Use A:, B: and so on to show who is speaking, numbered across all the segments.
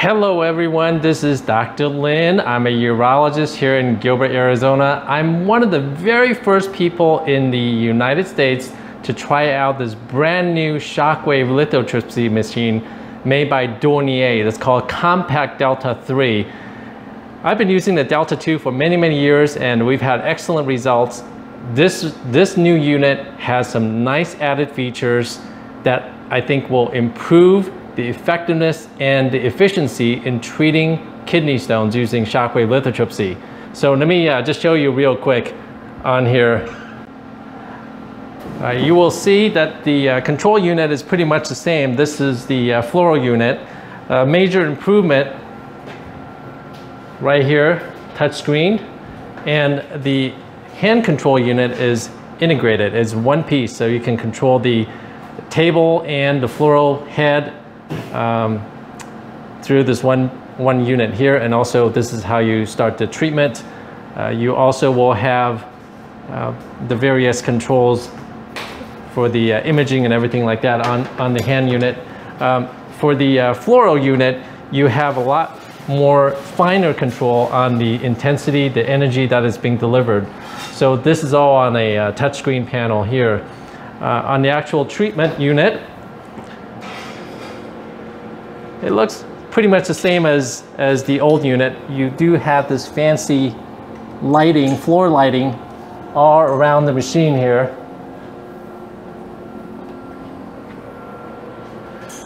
A: Hello everyone, this is Dr. Lin. I'm a urologist here in Gilbert, Arizona. I'm one of the very first people in the United States to try out this brand new shockwave lithotripsy machine made by Dornier. It's called Compact Delta 3. I've been using the Delta 2 for many, many years and we've had excellent results. This, this new unit has some nice added features that I think will improve the effectiveness and the efficiency in treating kidney stones using shockwave lithotripsy. So let me uh, just show you real quick on here. Uh, you will see that the uh, control unit is pretty much the same. This is the uh, fluoro unit. major improvement right here, touchscreen, and the hand control unit is integrated. It's one piece, so you can control the table and the fluoro head um, through this one, one unit here. And also this is how you start the treatment. Uh, you also will have uh, the various controls for the uh, imaging and everything like that on, on the hand unit. Um, for the uh, fluoro unit, you have a lot more finer control on the intensity, the energy that is being delivered. So this is all on a uh, touchscreen panel here. Uh, on the actual treatment unit, it looks pretty much the same as, as the old unit. You do have this fancy lighting, floor lighting, all around the machine here.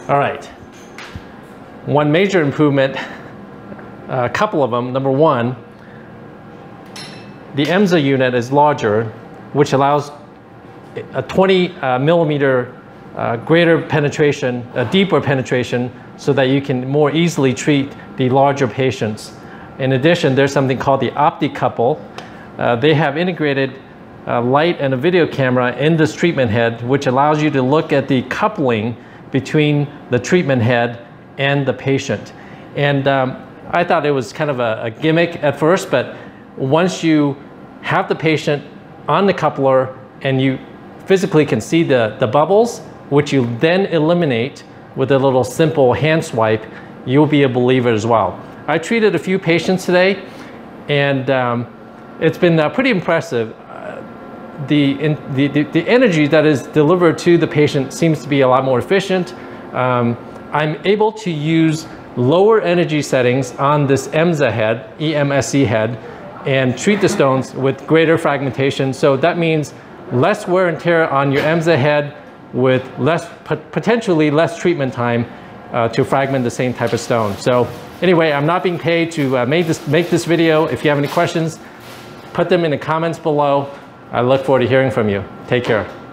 A: All right. One major improvement, a couple of them. Number one, the EMSE unit is larger, which allows a 20 uh, millimeter uh, greater penetration, a deeper penetration, so that you can more easily treat the larger patients. In addition, there's something called the OptiCouple. Uh, they have integrated uh, light and a video camera in this treatment head, which allows you to look at the coupling between the treatment head and the patient. And um, I thought it was kind of a, a gimmick at first, but once you have the patient on the coupler and you physically can see the, the bubbles, which you then eliminate with a little simple hand swipe, you'll be a believer as well. I treated a few patients today and um, it's been uh, pretty impressive. Uh, the, in, the, the, the, energy that is delivered to the patient seems to be a lot more efficient. Um, I'm able to use lower energy settings on this EMSE head, EMSE head, and treat the stones with greater fragmentation. So that means less wear and tear on your EMSE head with less, potentially less treatment time uh, to fragment the same type of stone. So anyway, I'm not being paid to uh, make, this, make this video. If you have any questions, put them in the comments below. I look forward to hearing from you. Take care.